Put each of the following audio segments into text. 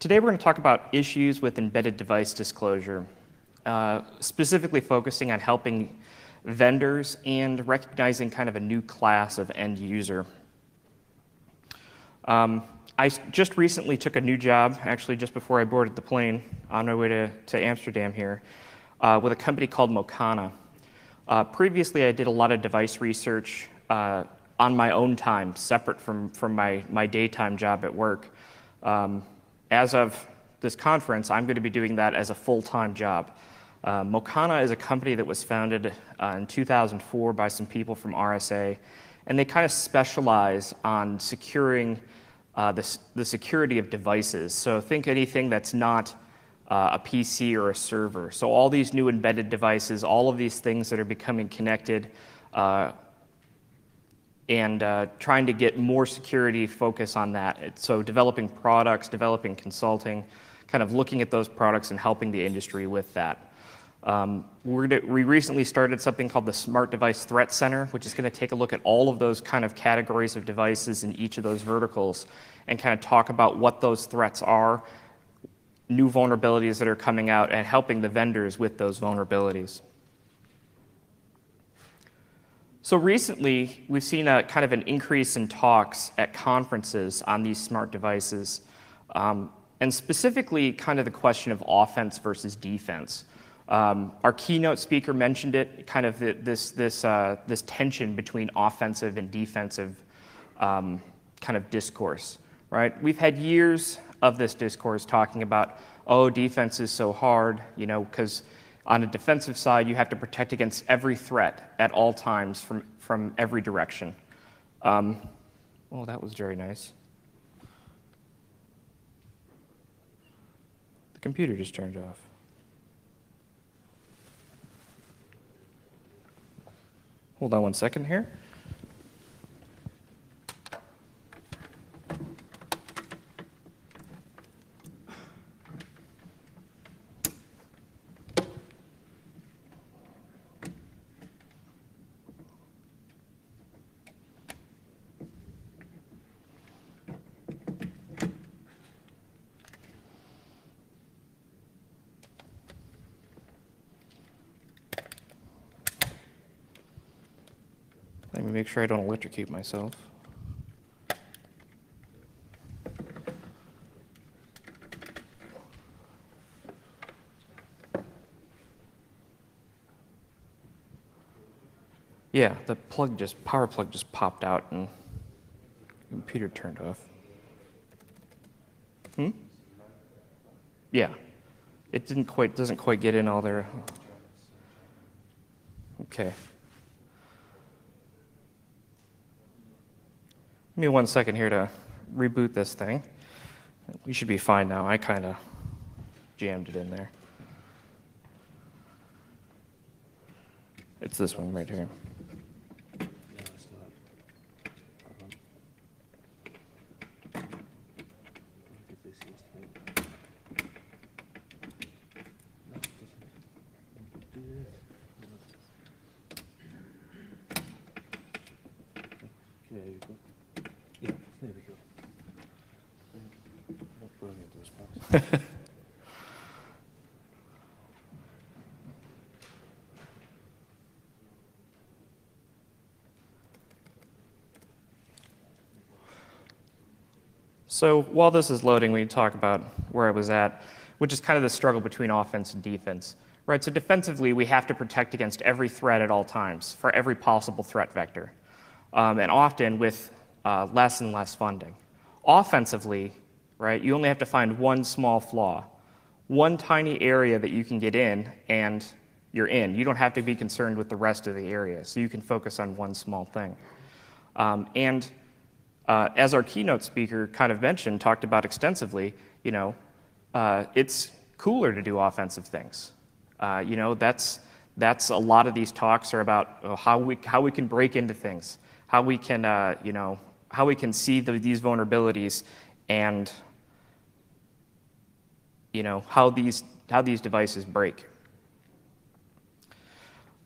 Today we're going to talk about issues with embedded device disclosure, uh, specifically focusing on helping vendors and recognizing kind of a new class of end user. Um, I just recently took a new job, actually just before I boarded the plane on my way to, to Amsterdam here, uh, with a company called Mocana. Uh, previously, I did a lot of device research uh, on my own time, separate from, from my, my daytime job at work. Um, as of this conference, I'm going to be doing that as a full-time job. Uh, Mocana is a company that was founded uh, in 2004 by some people from RSA, and they kind of specialize on securing uh, the, the security of devices. So think anything that's not uh, a PC or a server. So all these new embedded devices, all of these things that are becoming connected, uh, and uh, trying to get more security focus on that. So developing products, developing consulting, kind of looking at those products and helping the industry with that. Um, we recently started something called the Smart Device Threat Center, which is going to take a look at all of those kind of categories of devices in each of those verticals and kind of talk about what those threats are, new vulnerabilities that are coming out, and helping the vendors with those vulnerabilities. So recently, we've seen a kind of an increase in talks at conferences on these smart devices, um, and specifically kind of the question of offense versus defense. Um, our keynote speaker mentioned it, kind of the, this, this, uh, this tension between offensive and defensive um, kind of discourse, right? We've had years of this discourse talking about, oh, defense is so hard, you know, because on a defensive side, you have to protect against every threat at all times from, from every direction. Um, well, that was very nice. The computer just turned off. Hold on one second here. Let me make sure I don't electrocute myself. Yeah, the plug just, power plug just popped out and computer turned off. Hmm? Yeah. It didn't quite, doesn't quite get in all there. Okay. Give me one second here to reboot this thing. We should be fine now. I kind of jammed it in there. It's this one right here. So while this is loading, we talk about where I was at, which is kind of the struggle between offense and defense. Right, so defensively, we have to protect against every threat at all times, for every possible threat vector, um, and often with uh, less and less funding. Offensively, right, you only have to find one small flaw, one tiny area that you can get in, and you're in. You don't have to be concerned with the rest of the area, so you can focus on one small thing. Um, and uh, as our keynote speaker kind of mentioned, talked about extensively, you know, uh, it's cooler to do offensive things. Uh, you know, that's that's a lot of these talks are about uh, how we how we can break into things, how we can uh, you know how we can see the, these vulnerabilities, and you know how these how these devices break.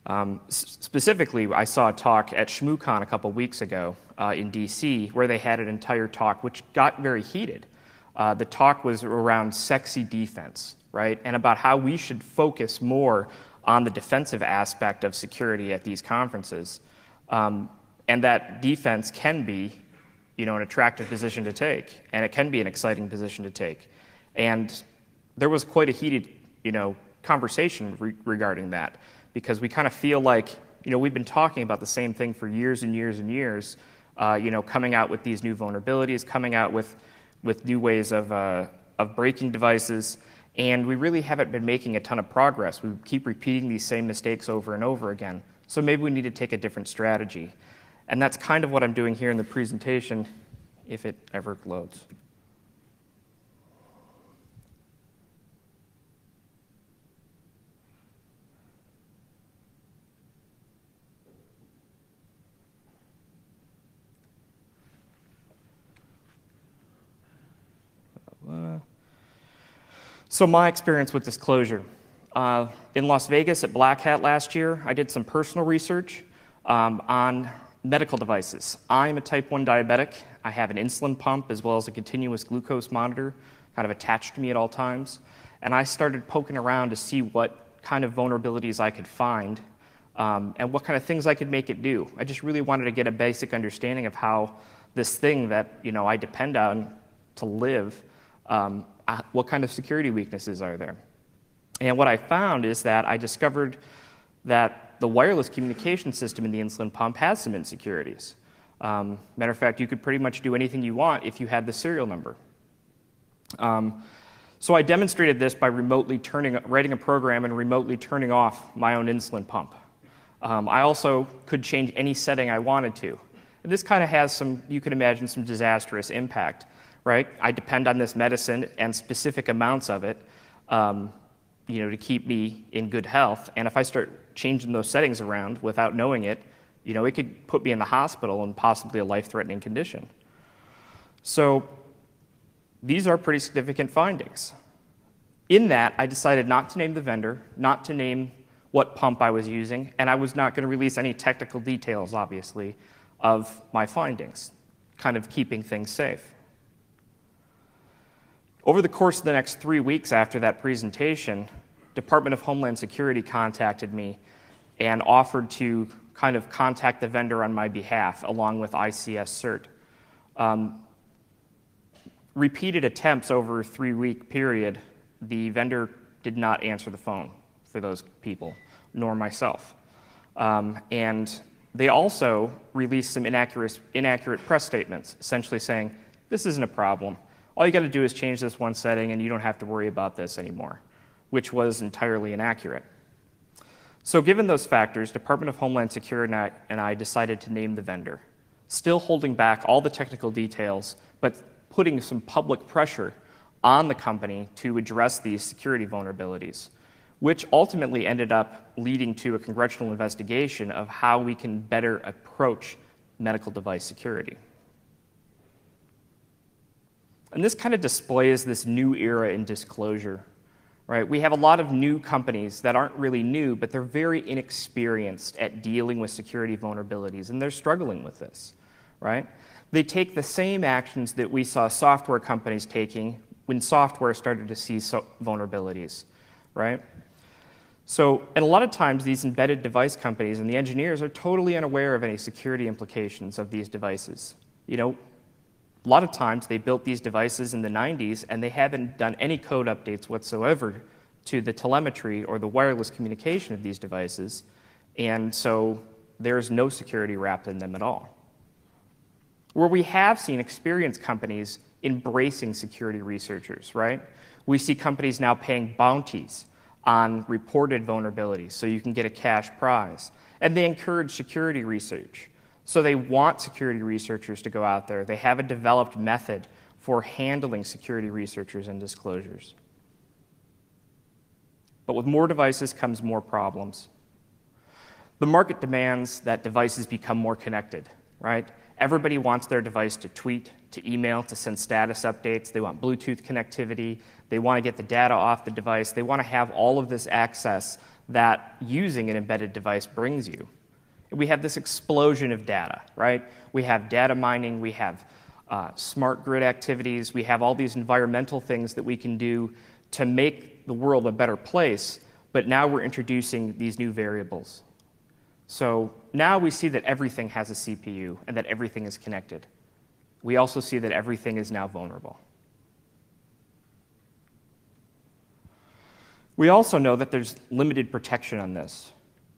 Um, specifically, I saw a talk at ShmooCon a couple weeks ago uh, in DC where they had an entire talk which got very heated uh, the talk was around sexy defense, right? And about how we should focus more on the defensive aspect of security at these conferences. Um, and that defense can be, you know, an attractive position to take, and it can be an exciting position to take. And there was quite a heated, you know, conversation re regarding that because we kind of feel like, you know, we've been talking about the same thing for years and years and years, uh, you know, coming out with these new vulnerabilities, coming out with, with new ways of, uh, of breaking devices, and we really haven't been making a ton of progress. We keep repeating these same mistakes over and over again. So maybe we need to take a different strategy. And that's kind of what I'm doing here in the presentation, if it ever loads. So my experience with disclosure. Uh, in Las Vegas at Black Hat last year, I did some personal research um, on medical devices. I'm a type 1 diabetic. I have an insulin pump as well as a continuous glucose monitor kind of attached to me at all times. And I started poking around to see what kind of vulnerabilities I could find um, and what kind of things I could make it do. I just really wanted to get a basic understanding of how this thing that you know I depend on to live, um, uh, what kind of security weaknesses are there. And what I found is that I discovered that the wireless communication system in the insulin pump has some insecurities. Um, matter of fact, you could pretty much do anything you want if you had the serial number. Um, so I demonstrated this by remotely turning, writing a program and remotely turning off my own insulin pump. Um, I also could change any setting I wanted to. And this kind of has some, you can imagine, some disastrous impact, right? I depend on this medicine and specific amounts of it, um, you know, to keep me in good health. And if I start changing those settings around without knowing it, you know, it could put me in the hospital and possibly a life-threatening condition. So these are pretty significant findings. In that, I decided not to name the vendor, not to name what pump I was using, and I was not going to release any technical details, obviously, of my findings, kind of keeping things safe. Over the course of the next three weeks after that presentation, Department of Homeland Security contacted me and offered to kind of contact the vendor on my behalf along with ICS CERT. Um, repeated attempts over a three week period, the vendor did not answer the phone for those people, nor myself. Um, and they also released some inaccurate, inaccurate press statements, essentially saying, this isn't a problem. All you got to do is change this one setting and you don't have to worry about this anymore, which was entirely inaccurate. So given those factors, Department of Homeland Security and I, decided to name the vendor, still holding back all the technical details, but putting some public pressure on the company to address these security vulnerabilities, which ultimately ended up leading to a congressional investigation of how we can better approach medical device security. And this kind of displays this new era in disclosure, right? We have a lot of new companies that aren't really new, but they're very inexperienced at dealing with security vulnerabilities, and they're struggling with this, right? They take the same actions that we saw software companies taking when software started to see so vulnerabilities, right? So, and a lot of times these embedded device companies and the engineers are totally unaware of any security implications of these devices. You know, a lot of times they built these devices in the 90s and they haven't done any code updates whatsoever to the telemetry or the wireless communication of these devices. And so there's no security wrapped in them at all where we have seen experienced companies embracing security researchers, right? We see companies now paying bounties on reported vulnerabilities so you can get a cash prize. And they encourage security research. So they want security researchers to go out there. They have a developed method for handling security researchers and disclosures. But with more devices comes more problems. The market demands that devices become more connected, right? Everybody wants their device to tweet, to email, to send status updates. They want Bluetooth connectivity. They want to get the data off the device. They want to have all of this access that using an embedded device brings you. We have this explosion of data, right? We have data mining, we have uh, smart grid activities. We have all these environmental things that we can do to make the world a better place, but now we're introducing these new variables. So now we see that everything has a CPU and that everything is connected. We also see that everything is now vulnerable. We also know that there's limited protection on this,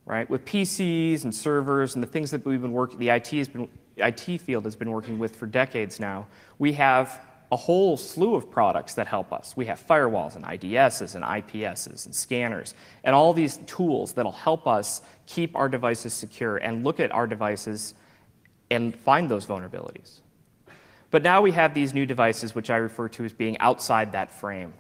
right? With PCs and servers and the things that we've been working, the IT, has been, IT field has been working with for decades now, we have a whole slew of products that help us. We have firewalls and IDSs and IPSs and scanners and all these tools that'll help us keep our devices secure and look at our devices and find those vulnerabilities. But now we have these new devices, which I refer to as being outside that frame.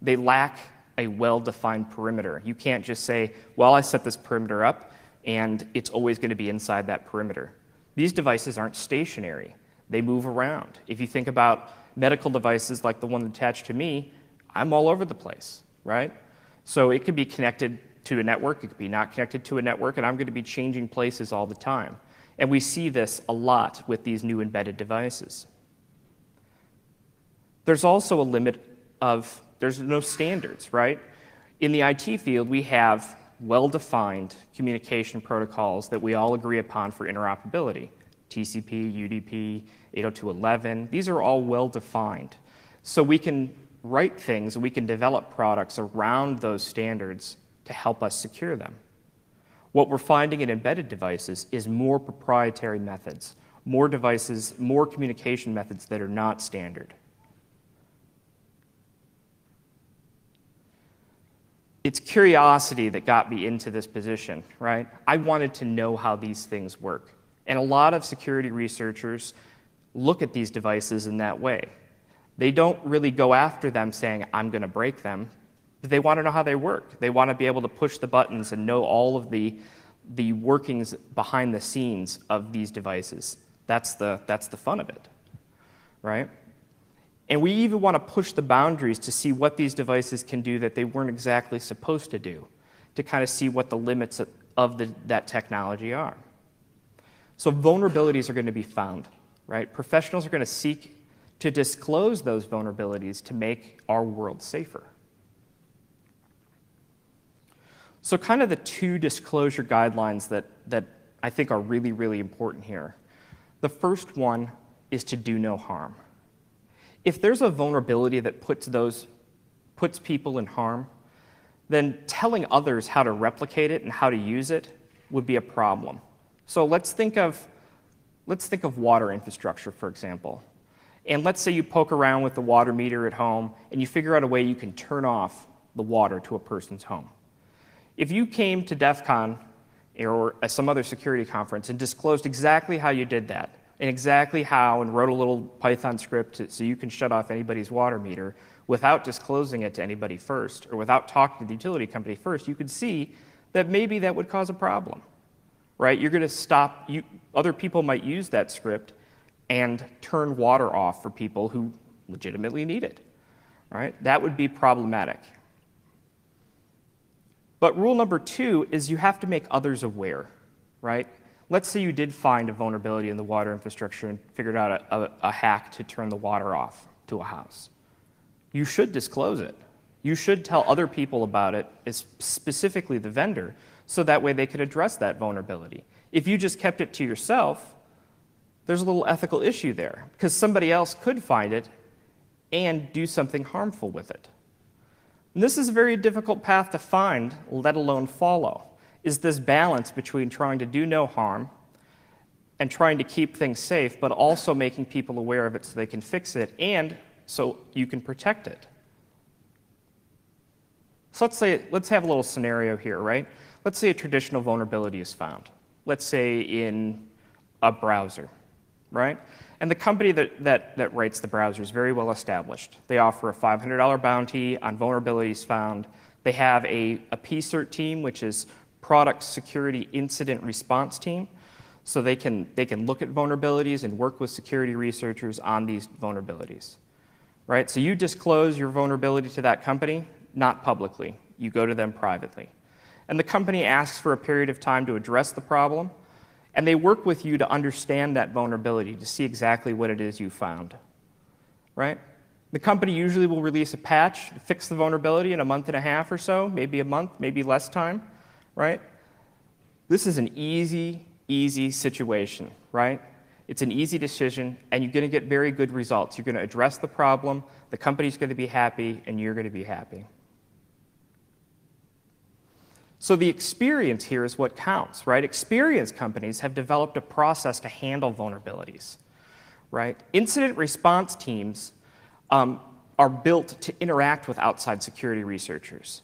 They lack a well-defined perimeter. You can't just say, well, I set this perimeter up and it's always going to be inside that perimeter. These devices aren't stationary. They move around. If you think about medical devices like the one attached to me, I'm all over the place, right? So it could be connected to a network, it could be not connected to a network, and I'm going to be changing places all the time. And we see this a lot with these new embedded devices. There's also a limit of there's no standards, right? In the IT field, we have well-defined communication protocols that we all agree upon for interoperability. TCP, UDP, 802.11, these are all well-defined. So we can write things, we can develop products around those standards to help us secure them. What we're finding in embedded devices is more proprietary methods, more devices, more communication methods that are not standard. It's curiosity that got me into this position, right? I wanted to know how these things work. And a lot of security researchers look at these devices in that way. They don't really go after them saying, I'm going to break them. But they want to know how they work. They want to be able to push the buttons and know all of the, the workings behind the scenes of these devices. That's the, that's the fun of it, right? And we even want to push the boundaries to see what these devices can do that they weren't exactly supposed to do, to kind of see what the limits of the, that technology are. So vulnerabilities are going to be found, right? Professionals are going to seek to disclose those vulnerabilities to make our world safer. So kind of the two disclosure guidelines that, that I think are really, really important here. The first one is to do no harm if there's a vulnerability that puts those puts people in harm, then telling others how to replicate it and how to use it would be a problem. So let's think of let's think of water infrastructure, for example. And let's say you poke around with the water meter at home and you figure out a way you can turn off the water to a person's home. If you came to DEF CON or some other security conference and disclosed exactly how you did that, and exactly how and wrote a little Python script so you can shut off anybody's water meter without disclosing it to anybody first or without talking to the utility company first, you could see that maybe that would cause a problem, right? You're going to stop, you, other people might use that script and turn water off for people who legitimately need it, right? That would be problematic. But rule number two is you have to make others aware, right? Let's say you did find a vulnerability in the water infrastructure and figured out a, a, a, hack to turn the water off to a house. You should disclose it. You should tell other people about it, specifically the vendor, so that way they could address that vulnerability. If you just kept it to yourself, there's a little ethical issue there because somebody else could find it and do something harmful with it. And this is a very difficult path to find, let alone follow is this balance between trying to do no harm and trying to keep things safe, but also making people aware of it so they can fix it and so you can protect it. So let's say, let's have a little scenario here, right? Let's say a traditional vulnerability is found. Let's say in a browser, right? And the company that, that, that writes the browser is very well established. They offer a $500 bounty on vulnerabilities found. They have a, a PSIRT team, which is product security incident response team. So they can, they can look at vulnerabilities and work with security researchers on these vulnerabilities. Right? So you disclose your vulnerability to that company, not publicly. You go to them privately. And the company asks for a period of time to address the problem. And they work with you to understand that vulnerability, to see exactly what it is you found, right? The company usually will release a patch, fix the vulnerability in a month and a half or so, maybe a month, maybe less time, right? This is an easy, easy situation, right? It's an easy decision, and you're going to get very good results. You're going to address the problem, the company's going to be happy, and you're going to be happy. So the experience here is what counts, right? Experienced companies have developed a process to handle vulnerabilities, right? Incident response teams um, are built to interact with outside security researchers.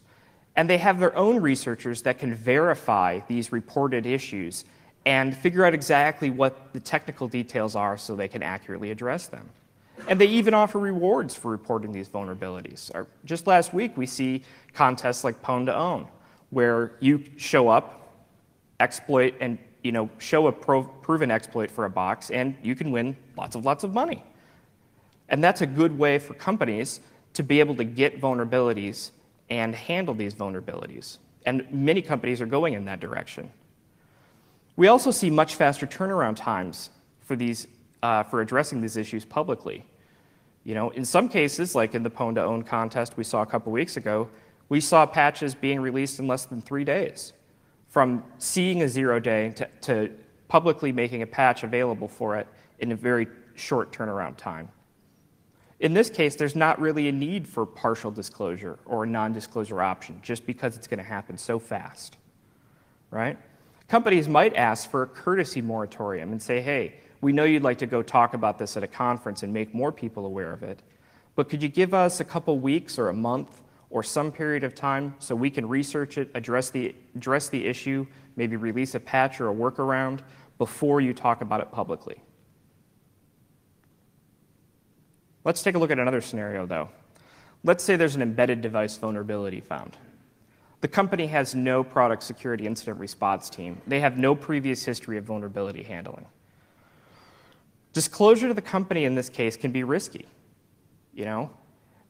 And they have their own researchers that can verify these reported issues and figure out exactly what the technical details are so they can accurately address them. And they even offer rewards for reporting these vulnerabilities. Just last week, we see contests like Pwn2Own, where you show up, exploit, and you know, show a pro- proven exploit for a box, and you can win lots of lots of money. And that's a good way for companies to be able to get vulnerabilities and handle these vulnerabilities. And many companies are going in that direction. We also see much faster turnaround times for, these, uh, for addressing these issues publicly. You know, in some cases, like in the Pwn2Own contest we saw a couple weeks ago, we saw patches being released in less than three days, from seeing a zero day to, to publicly making a patch available for it in a very short turnaround time. In this case, there's not really a need for partial disclosure or a non-disclosure option just because it's going to happen so fast, right? Companies might ask for a courtesy moratorium and say, hey, we know you'd like to go talk about this at a conference and make more people aware of it, but could you give us a couple weeks or a month or some period of time so we can research it, address the, address the issue, maybe release a patch or a workaround before you talk about it publicly. Let's take a look at another scenario though. Let's say there's an embedded device vulnerability found. The company has no product security incident response team. They have no previous history of vulnerability handling. Disclosure to the company in this case can be risky. You know,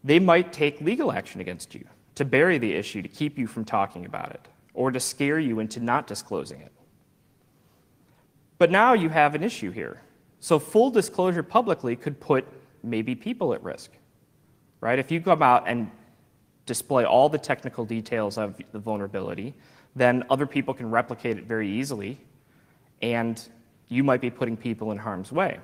they might take legal action against you to bury the issue to keep you from talking about it or to scare you into not disclosing it. But now you have an issue here. So full disclosure publicly could put maybe people at risk, right? If you come out and display all the technical details of the vulnerability, then other people can replicate it very easily, and you might be putting people in harm's way.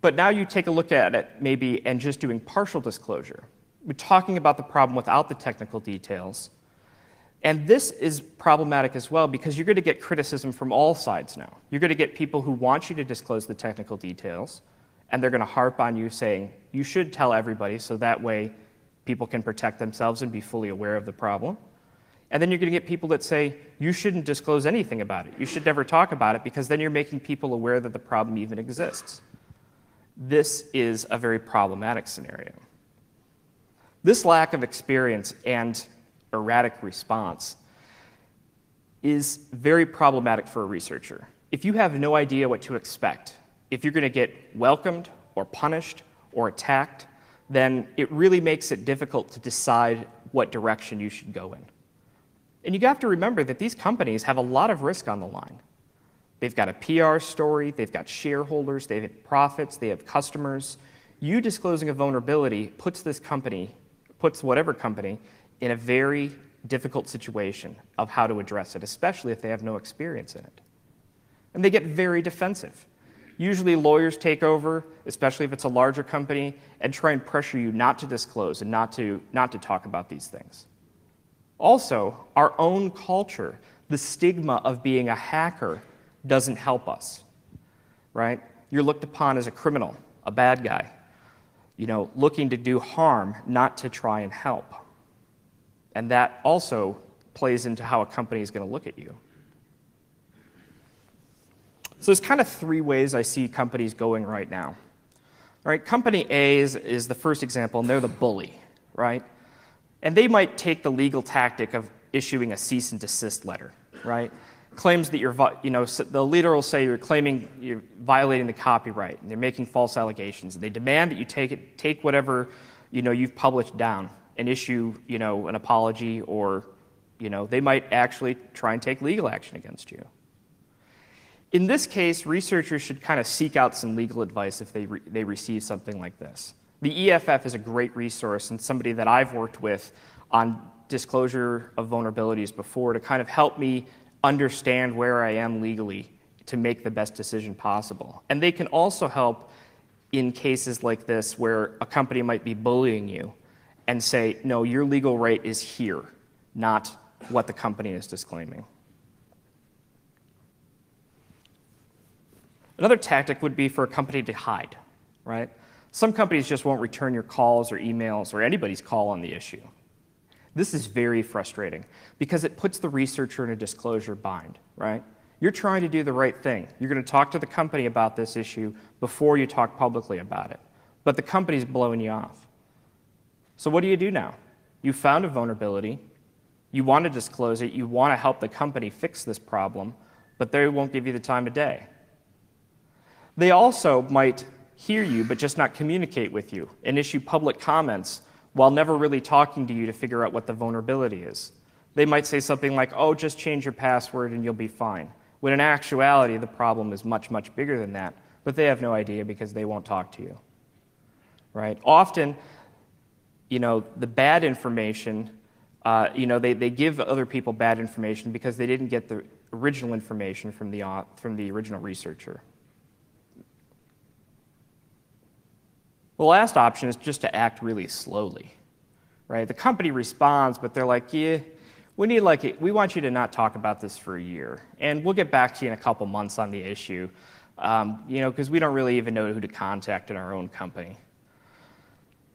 But now you take a look at it maybe and just doing partial disclosure. We're talking about the problem without the technical details. And this is problematic as well because you're going to get criticism from all sides now. You're going to get people who want you to disclose the technical details, and they're going to harp on you saying, you should tell everybody so that way people can protect themselves and be fully aware of the problem. And then you're going to get people that say, you shouldn't disclose anything about it. You should never talk about it because then you're making people aware that the problem even exists. This is a very problematic scenario. This lack of experience and erratic response is very problematic for a researcher. If you have no idea what to expect, if you're going to get welcomed or punished or attacked, then it really makes it difficult to decide what direction you should go in. And you have to remember that these companies have a lot of risk on the line. They've got a PR story, they've got shareholders, they have profits, they have customers. You disclosing a vulnerability puts this company, puts whatever company, in a very difficult situation of how to address it, especially if they have no experience in it. And they get very defensive. Usually lawyers take over, especially if it's a larger company, and try and pressure you not to disclose and not to, not to talk about these things. Also, our own culture, the stigma of being a hacker doesn't help us, right? You're looked upon as a criminal, a bad guy, you know, looking to do harm, not to try and help. And that also plays into how a company is going to look at you. So there's kind of three ways I see companies going right now. All right, company A is, is the first example, and they're the bully, right? And they might take the legal tactic of issuing a cease and desist letter, right? claims that you're, you know, the leader will say you're claiming you're violating the copyright, and they're making false allegations. And they demand that you take it, take whatever, you know, you've published down and issue, you know, an apology, or, you know, they might actually try and take legal action against you. In this case, researchers should kind of seek out some legal advice if they, re they receive something like this. The EFF is a great resource and somebody that I've worked with on disclosure of vulnerabilities before to kind of help me understand where I am legally to make the best decision possible. And they can also help in cases like this where a company might be bullying you and say, no, your legal right is here, not what the company is disclaiming. Another tactic would be for a company to hide, right? Some companies just won't return your calls or emails or anybody's call on the issue. This is very frustrating because it puts the researcher in a disclosure bind, right? You're trying to do the right thing. You're going to talk to the company about this issue before you talk publicly about it. But the company's blowing you off. So what do you do now? You found a vulnerability. You want to disclose it. You want to help the company fix this problem, but they won't give you the time of day. They also might hear you, but just not communicate with you and issue public comments while never really talking to you to figure out what the vulnerability is. They might say something like, oh, just change your password and you'll be fine. When in actuality, the problem is much, much bigger than that, but they have no idea because they won't talk to you. Right? Often, you know, the bad information, uh, you know, they, they give other people bad information because they didn't get the original information from the, uh, from the original researcher. The last option is just to act really slowly, right? The company responds, but they're like, yeah, we need like, we want you to not talk about this for a year, and we'll get back to you in a couple months on the issue, um, you know, because we don't really even know who to contact in our own company.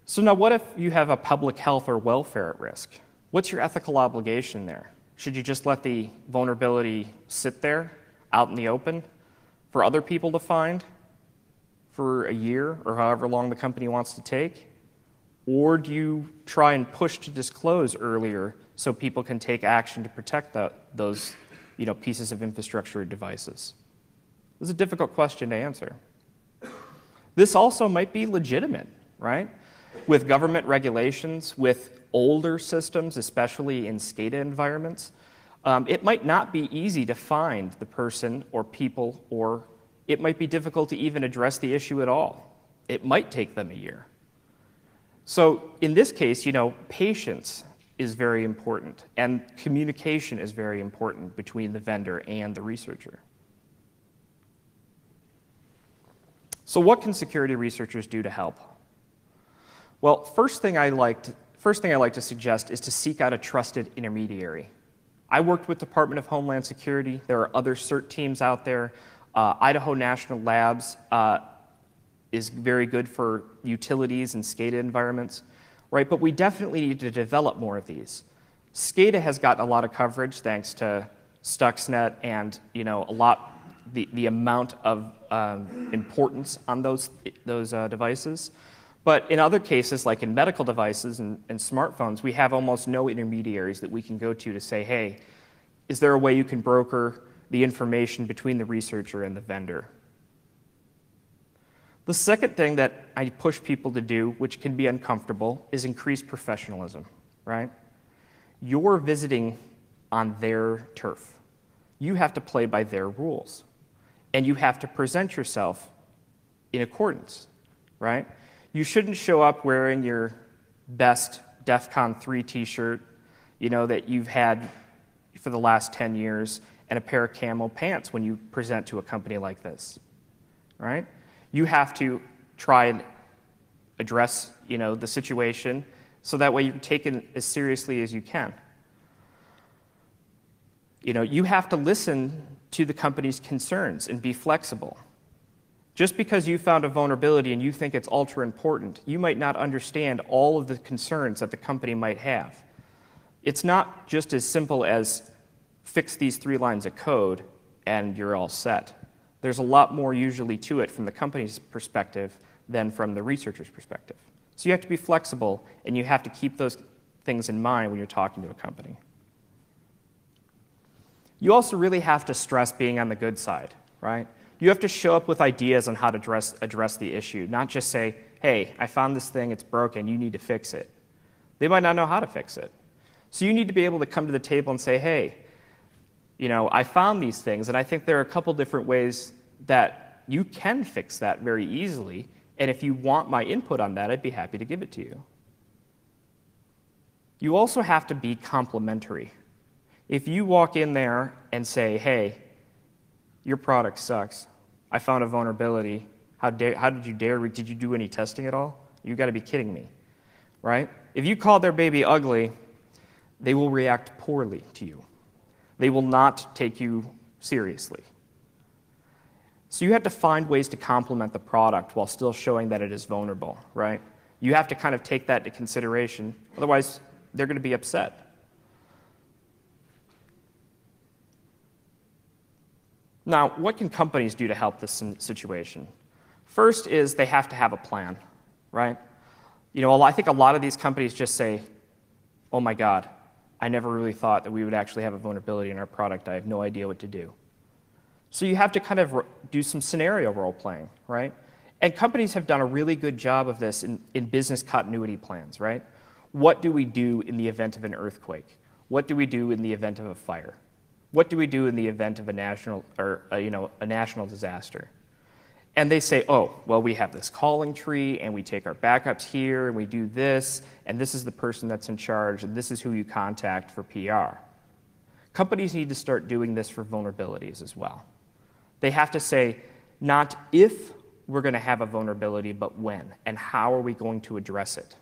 So now what if you have a public health or welfare at risk? What's your ethical obligation there? Should you just let the vulnerability sit there out in the open for other people to find? For a year or however long the company wants to take? Or do you try and push to disclose earlier so people can take action to protect those you know, pieces of infrastructure or devices? This is a difficult question to answer. This also might be legitimate, right? With government regulations, with older systems, especially in SCADA environments, um, it might not be easy to find the person or people or it might be difficult to even address the issue at all. It might take them a year. So in this case, you know, patience is very important and communication is very important between the vendor and the researcher. So what can security researchers do to help? Well, first thing I like to, first thing I like to suggest is to seek out a trusted intermediary. I worked with Department of Homeland Security. There are other CERT teams out there uh, Idaho National Labs uh, is very good for utilities and SCADA environments, right? But we definitely need to develop more of these. SCADA has gotten a lot of coverage thanks to Stuxnet and you know a lot the, the amount of um, importance on those those uh, devices. But in other cases, like in medical devices and, and smartphones, we have almost no intermediaries that we can go to to say, hey, is there a way you can broker the information between the researcher and the vendor. The second thing that I push people to do, which can be uncomfortable, is increase professionalism, right? You're visiting on their turf. You have to play by their rules. And you have to present yourself in accordance, right? You shouldn't show up wearing your best DEF CON 3 t-shirt, you know, that you've had for the last 10 years and a pair of camel pants when you present to a company like this, right? You have to try and address, you know, the situation so that way you're taken as seriously as you can. You know, you have to listen to the company's concerns and be flexible. Just because you found a vulnerability and you think it's ultra important, you might not understand all of the concerns that the company might have. It's not just as simple as fix these three lines of code and you're all set. There's a lot more usually to it from the company's perspective than from the researcher's perspective. So you have to be flexible and you have to keep those things in mind when you're talking to a company. You also really have to stress being on the good side, right? You have to show up with ideas on how to address, address the issue, not just say, hey, I found this thing, it's broken, you need to fix it. They might not know how to fix it. So you need to be able to come to the table and say, hey, you know, I found these things, and I think there are a couple different ways that you can fix that very easily. And if you want my input on that, I'd be happy to give it to you. You also have to be complimentary. If you walk in there and say, hey, your product sucks, I found a vulnerability, how, dare, how did you dare? Did you do any testing at all? You got to be kidding me, right? If you call their baby ugly, they will react poorly to you. They will not take you seriously. So you have to find ways to complement the product while still showing that it is vulnerable, right? You have to kind of take that into consideration. Otherwise, they're going to be upset. Now, what can companies do to help this situation? First is they have to have a plan, right? You know, I think a lot of these companies just say, oh my God, I never really thought that we would actually have a vulnerability in our product. I have no idea what to do. So you have to kind of do some scenario role playing, right? And companies have done a really good job of this in, in business continuity plans, right? What do we do in the event of an earthquake? What do we do in the event of a fire? What do we do in the event of a national or a, you know a national disaster? And they say, oh, well, we have this calling tree, and we take our backups here, and we do this, and this is the person that's in charge, and this is who you contact for PR. Companies need to start doing this for vulnerabilities as well. They have to say, not if we're going to have a vulnerability, but when, and how are we going to address it?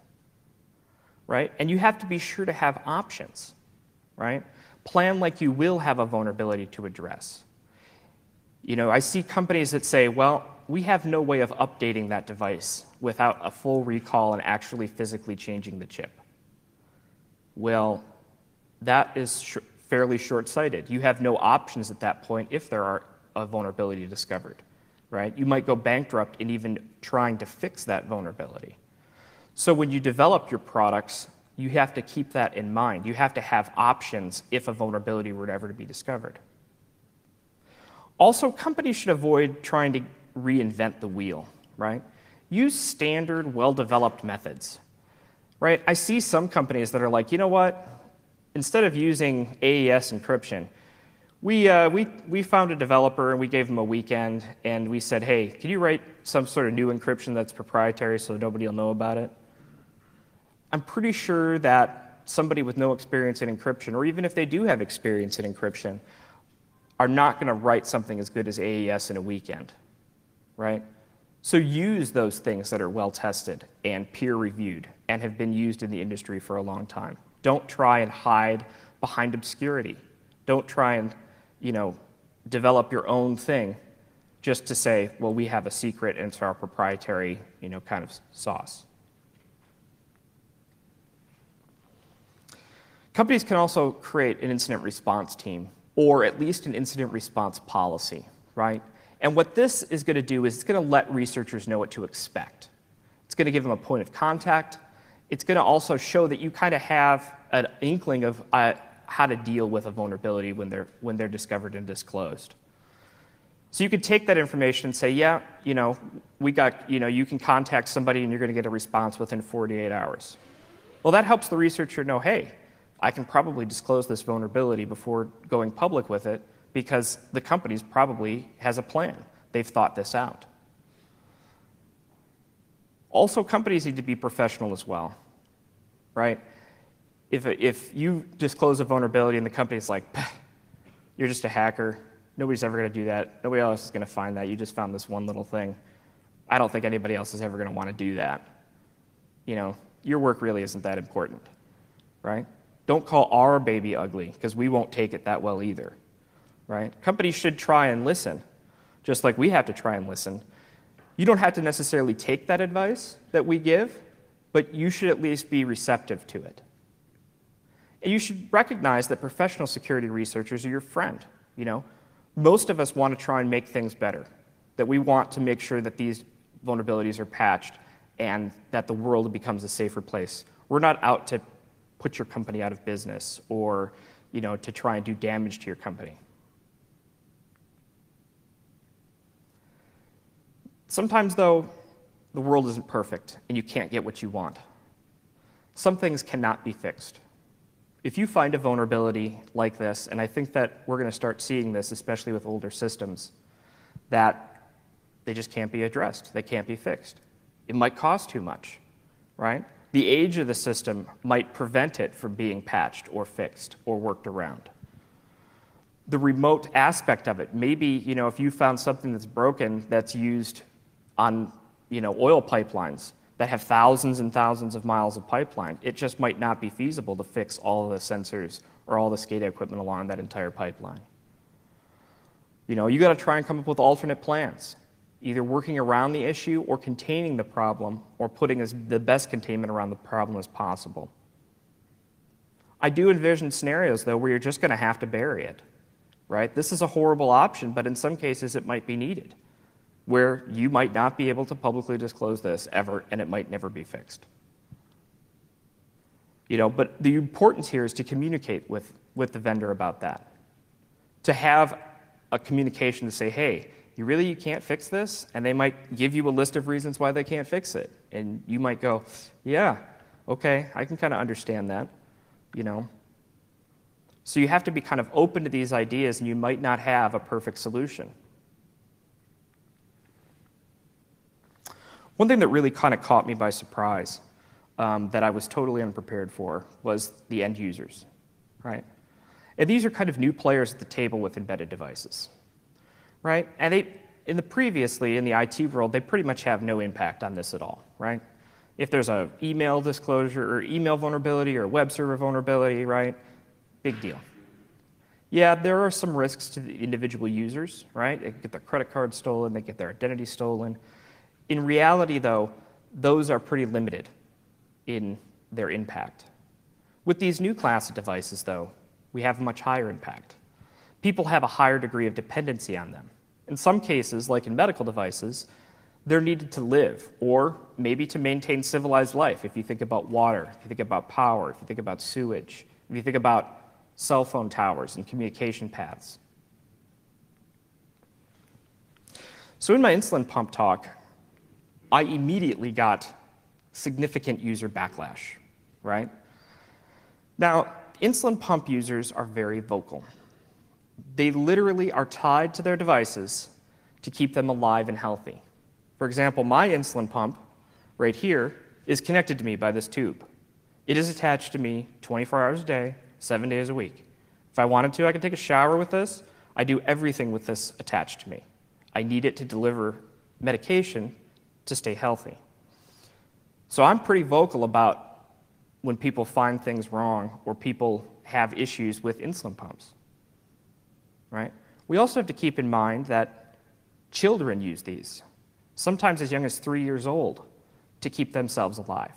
Right? And you have to be sure to have options, right? Plan like you will have a vulnerability to address. You know, I see companies that say, well, we have no way of updating that device without a full recall and actually physically changing the chip. Well, that is sh fairly short-sighted. You have no options at that point if there are a vulnerability discovered, right? You might go bankrupt in even trying to fix that vulnerability. So when you develop your products, you have to keep that in mind. You have to have options if a vulnerability were ever to be discovered. Also, companies should avoid trying to reinvent the wheel, right? Use standard, well-developed methods, right? I see some companies that are like, you know what? Instead of using AES encryption, we, uh, we, we found a developer and we gave them a weekend and we said, hey, can you write some sort of new encryption that's proprietary so nobody will know about it? I'm pretty sure that somebody with no experience in encryption, or even if they do have experience in encryption, are not going to write something as good as AES in a weekend right? So use those things that are well tested and peer reviewed and have been used in the industry for a long time. Don't try and hide behind obscurity. Don't try and, you know, develop your own thing just to say, well, we have a secret and it's our proprietary, you know, kind of sauce. Companies can also create an incident response team or at least an incident response policy, right? And what this is going to do is it's going to let researchers know what to expect. It's going to give them a point of contact. It's going to also show that you kind of have an inkling of uh, how to deal with a vulnerability when they're, when they're discovered and disclosed. So you could take that information and say, yeah, you know, we got, you know, you can contact somebody and you're going to get a response within 48 hours. Well, that helps the researcher know, hey, I can probably disclose this vulnerability before going public with it because the company probably has a plan. They've thought this out. Also, companies need to be professional as well, right? If, if you disclose a vulnerability and the company's like, you're just a hacker, nobody's ever going to do that. Nobody else is going to find that. You just found this one little thing. I don't think anybody else is ever going to want to do that. You know, your work really isn't that important, right? Don't call our baby ugly because we won't take it that well either right? Companies should try and listen, just like we have to try and listen. You don't have to necessarily take that advice that we give, but you should at least be receptive to it. And you should recognize that professional security researchers are your friend. You know, most of us want to try and make things better, that we want to make sure that these vulnerabilities are patched and that the world becomes a safer place. We're not out to put your company out of business or, you know, to try and do damage to your company. Sometimes, though, the world isn't perfect and you can't get what you want. Some things cannot be fixed. if you find a vulnerability like this, and I think that we're going to start seeing this, especially with older systems, that they just can't be addressed, they can't be fixed. It might cost too much, right? The age of the system might prevent it from being patched or fixed or worked around. The remote aspect of it, maybe, you know, if you found something that's broken that's used on, you know, oil pipelines that have thousands and thousands of miles of pipeline, it just might not be feasible to fix all the sensors or all the SCADA equipment along that entire pipeline. You know, you got to try and come up with alternate plans either working around the issue or containing the problem or putting as, the best containment around the problem as possible. I do envision scenarios, though, where you're just going to have to bury it, right? This is a horrible option, but in some cases it might be needed, where you might not be able to publicly disclose this ever, and it might never be fixed. You know, but the importance here is to communicate with, with the vendor about that, to have a communication to say, hey, you really you can't fix this? And they might give you a list of reasons why they can't fix it. And you might go, yeah, okay, I can kind of understand that, you know. So you have to be kind of open to these ideas, and you might not have a perfect solution. One thing that really kind of caught me by surprise um, that I was totally unprepared for was the end users, right? And these are kind of new players at the table with embedded devices right? And they, in the previously, in the IT world, they pretty much have no impact on this at all, right? If there's a email disclosure or email vulnerability or web server vulnerability, right? Big deal. Yeah, there are some risks to the individual users, right? They get their credit card stolen, they get their identity stolen. In reality, though, those are pretty limited in their impact. With these new class of devices, though, we have much higher impact people have a higher degree of dependency on them. In some cases, like in medical devices, they're needed to live or maybe to maintain civilized life. If you think about water, if you think about power, if you think about sewage, if you think about cell phone towers and communication paths. So in my insulin pump talk, I immediately got significant user backlash, right? Now, insulin pump users are very vocal. They literally are tied to their devices to keep them alive and healthy. For example, my insulin pump right here is connected to me by this tube. It is attached to me 24 hours a day, seven days a week. If I wanted to, I could take a shower with this. I do everything with this attached to me. I need it to deliver medication to stay healthy. So I'm pretty vocal about when people find things wrong or people have issues with insulin pumps right? We also have to keep in mind that children use these, sometimes as young as three years old, to keep themselves alive.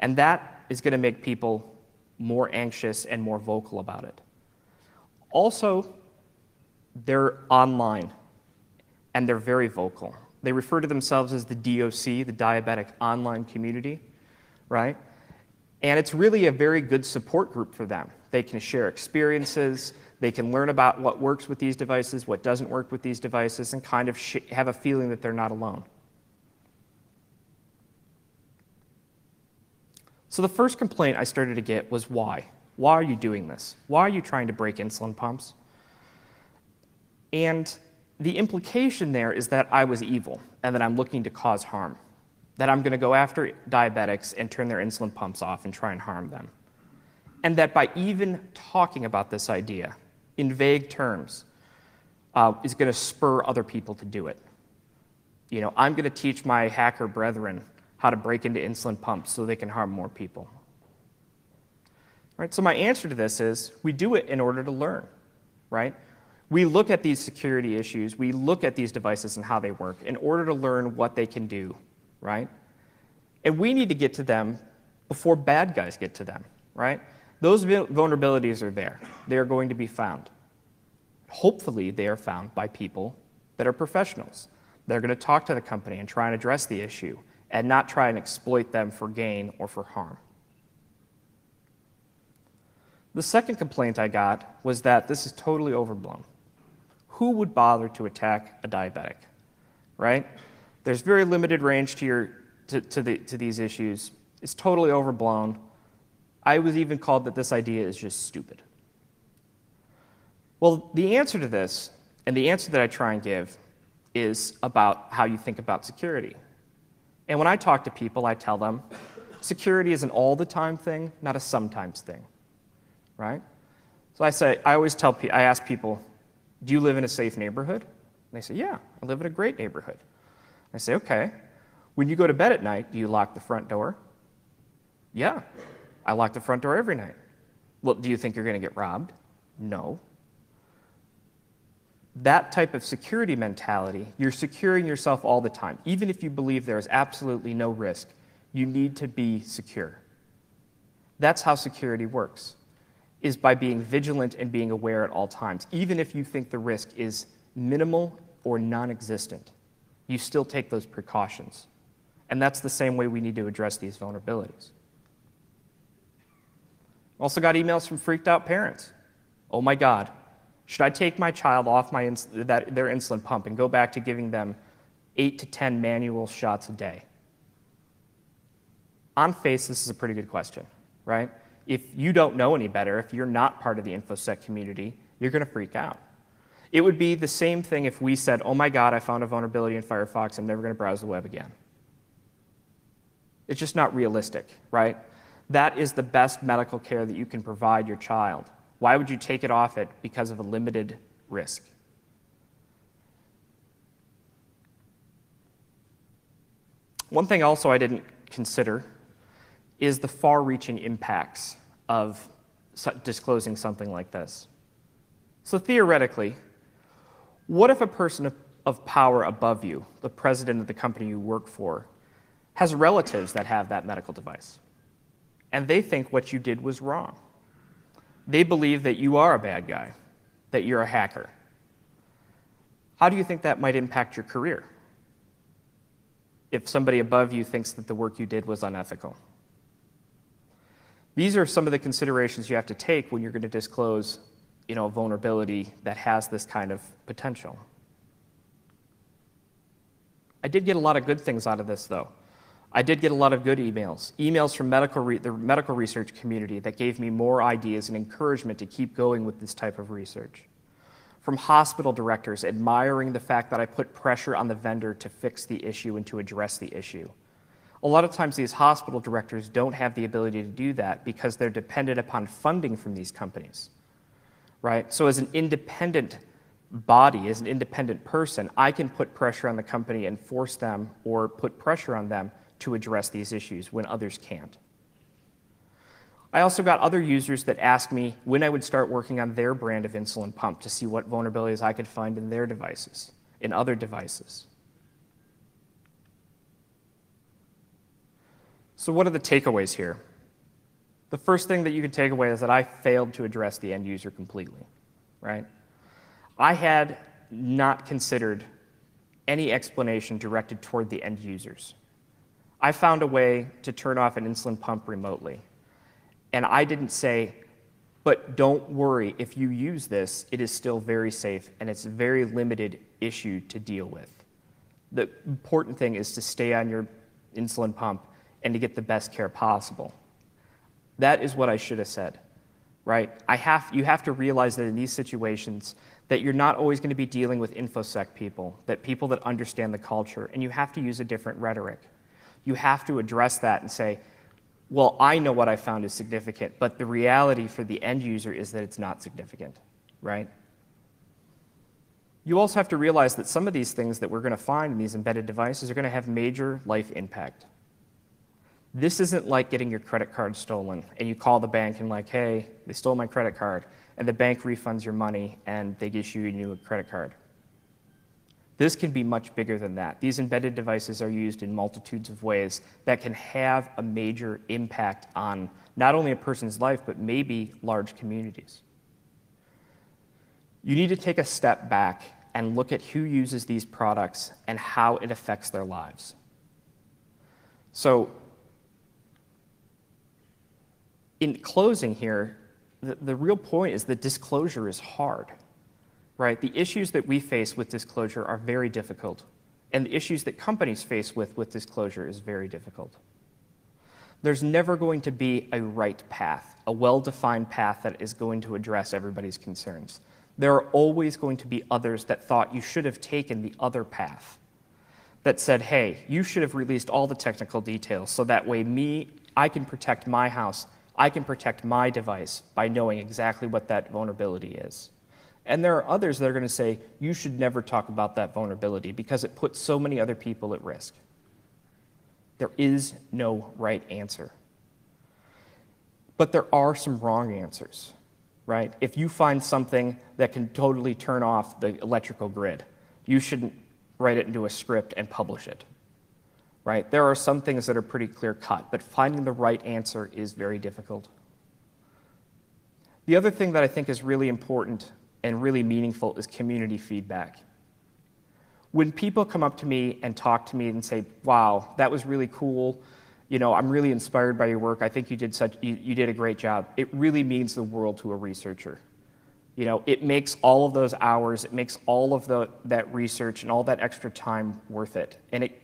And that is going to make people more anxious and more vocal about it. Also, they're online and they're very vocal. They refer to themselves as the DOC, the Diabetic Online Community, right? And it's really a very good support group for them. They can share experiences, they can learn about what works with these devices, what doesn't work with these devices, and kind of have a feeling that they're not alone. So the first complaint I started to get was why? Why are you doing this? Why are you trying to break insulin pumps? And the implication there is that I was evil and that I'm looking to cause harm, that I'm going to go after diabetics and turn their insulin pumps off and try and harm them. And that by even talking about this idea, in vague terms uh, is going to spur other people to do it. You know, I'm going to teach my hacker brethren how to break into insulin pumps so they can harm more people. Right? So my answer to this is we do it in order to learn, right? We look at these security issues, we look at these devices and how they work in order to learn what they can do, right? And we need to get to them before bad guys get to them, right? Those vulnerabilities are there. They are going to be found. Hopefully, they are found by people that are professionals. They're going to talk to the company and try and address the issue and not try and exploit them for gain or for harm. The second complaint I got was that this is totally overblown. Who would bother to attack a diabetic, right? There's very limited range to, your, to, to, the, to these issues. It's totally overblown. I was even called that this idea is just stupid. Well, the answer to this, and the answer that I try and give, is about how you think about security. And when I talk to people, I tell them security is an all the time thing, not a sometimes thing, right? So I say, I always tell people, I ask people, do you live in a safe neighborhood? And they say, yeah, I live in a great neighborhood. I say, okay. When you go to bed at night, do you lock the front door? Yeah, I lock the front door every night. Well, do you think you're going to get robbed? No. That type of security mentality, you're securing yourself all the time. Even if you believe there is absolutely no risk, you need to be secure. That's how security works, is by being vigilant and being aware at all times. Even if you think the risk is minimal or non existent, you still take those precautions. And that's the same way we need to address these vulnerabilities. Also got emails from freaked out parents. Oh my God, should I take my child off my ins- that, their insulin pump and go back to giving them eight to 10 manual shots a day? On face, this is a pretty good question, right? If you don't know any better, if you're not part of the InfoSec community, you're going to freak out. It would be the same thing if we said, oh my God, I found a vulnerability in Firefox, I'm never going to browse the web again. It's just not realistic, right? That is the best medical care that you can provide your child. Why would you take it off it because of a limited risk? One thing also I didn't consider is the far reaching impacts of disclosing something like this. So theoretically, what if a person of power above you, the president of the company you work for, has relatives that have that medical device? And they think what you did was wrong. They believe that you are a bad guy, that you're a hacker. How do you think that might impact your career? If somebody above you thinks that the work you did was unethical. These are some of the considerations you have to take when you're going to disclose you know, a vulnerability that has this kind of potential. I did get a lot of good things out of this, though. I did get a lot of good emails, emails from medical the medical research community that gave me more ideas and encouragement to keep going with this type of research. From hospital directors admiring the fact that I put pressure on the vendor to fix the issue and to address the issue. A lot of times, these hospital directors don't have the ability to do that because they're dependent upon funding from these companies, right? So, as an independent body, as an independent person, I can put pressure on the company and force them or put pressure on them to address these issues when others can't. I also got other users that asked me when I would start working on their brand of insulin pump to see what vulnerabilities I could find in their devices, in other devices. So, what are the takeaways here? The first thing that you can take away is that I failed to address the end user completely, right? I had not considered any explanation directed toward the end users. I found a way to turn off an insulin pump remotely. And I didn't say, but don't worry, if you use this, it is still very safe and it's a very limited issue to deal with. The important thing is to stay on your insulin pump and to get the best care possible. That is what I should have said, right? I have, you have to realize that in these situations, that you're not always going to be dealing with InfoSec people, that people that understand the culture, and you have to use a different rhetoric you have to address that and say, well, I know what I found is significant, but the reality for the end user is that it's not significant, right? You also have to realize that some of these things that we're going to find in these embedded devices are going to have major life impact. This isn't like getting your credit card stolen and you call the bank and like, hey, they stole my credit card, and the bank refunds your money and they issue you a new credit card. This can be much bigger than that. These embedded devices are used in multitudes of ways that can have a major impact on not only a person's life, but maybe large communities. You need to take a step back and look at who uses these products and how it affects their lives. So, in closing here, the, the real point is that disclosure is hard right? The issues that we face with disclosure are very difficult, and the issues that companies face with, with disclosure is very difficult. There's never going to be a right path, a well-defined path that is going to address everybody's concerns. There are always going to be others that thought you should have taken the other path, that said, hey, you should have released all the technical details so that way me, I can protect my house, I can protect my device by knowing exactly what that vulnerability is. And there are others that are going to say, you should never talk about that vulnerability because it puts so many other people at risk. There is no right answer. But there are some wrong answers, right? If you find something that can totally turn off the electrical grid, you shouldn't write it into a script and publish it, right? There are some things that are pretty clear cut, but finding the right answer is very difficult. The other thing that I think is really important and really meaningful is community feedback. When people come up to me and talk to me and say, wow, that was really cool, you know, I'm really inspired by your work. I think you did such, you, you did a great job. It really means the world to a researcher. You know, it makes all of those hours, it makes all of the, that research and all that extra time worth it. And it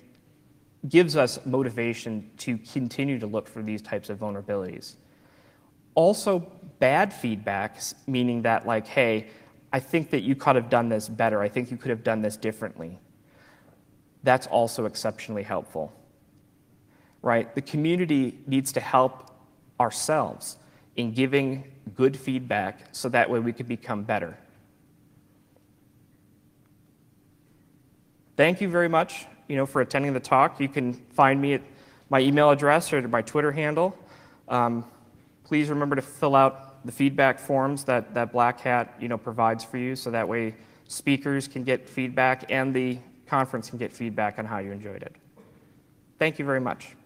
gives us motivation to continue to look for these types of vulnerabilities. Also, bad feedback, meaning that like, hey, I think that you could have done this better. I think you could have done this differently. That's also exceptionally helpful, right? The community needs to help ourselves in giving good feedback so that way we can become better. Thank you very much, you know, for attending the talk. You can find me at my email address or my Twitter handle. Um, please remember to fill out the feedback forms that, that Black Hat you know, provides for you so that way speakers can get feedback and the conference can get feedback on how you enjoyed it. Thank you very much.